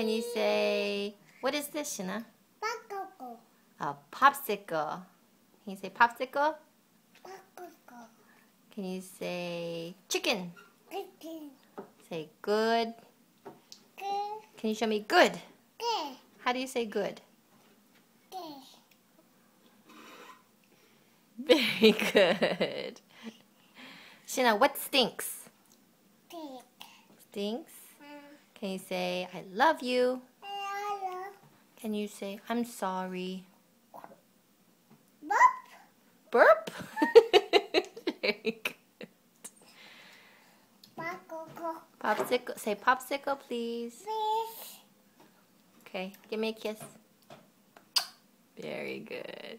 Can you say, what is this, Shinah? Bakoko. A popsicle. Can you say popsicle? Bakoko. Can you say chicken? Chicken. Say good. Good. Can you show me good? Good. How do you say good? Good. Very good. Shinah, what stinks? Pig. Stinks? Can you say I love you? Can you say I'm sorry? Burp. Burp? Very good. Bakoko. Popsicle. Say popsicle, please. Fish. Okay, give me a kiss. Very good.